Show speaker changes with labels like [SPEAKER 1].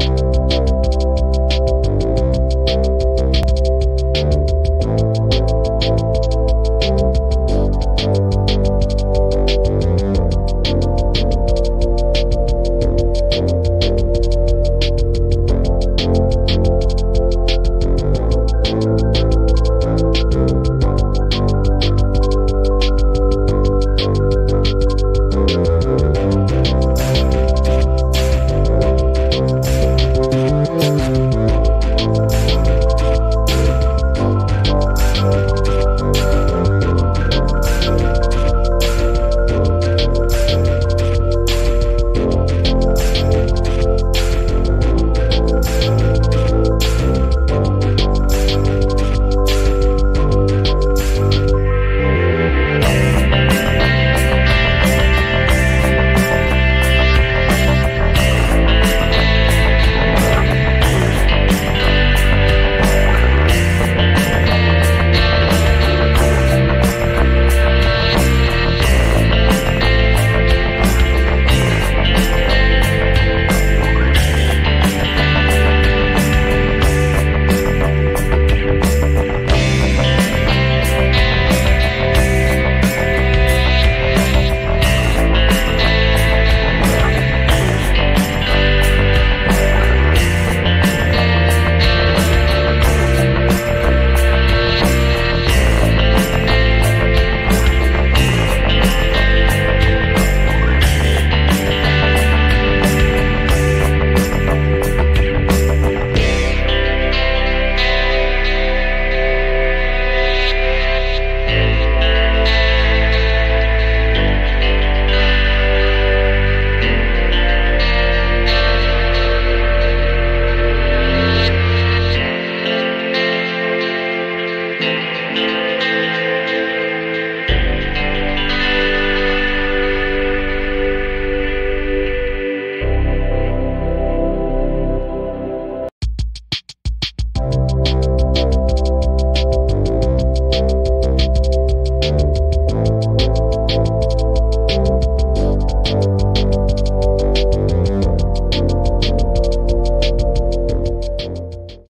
[SPEAKER 1] you Thank you.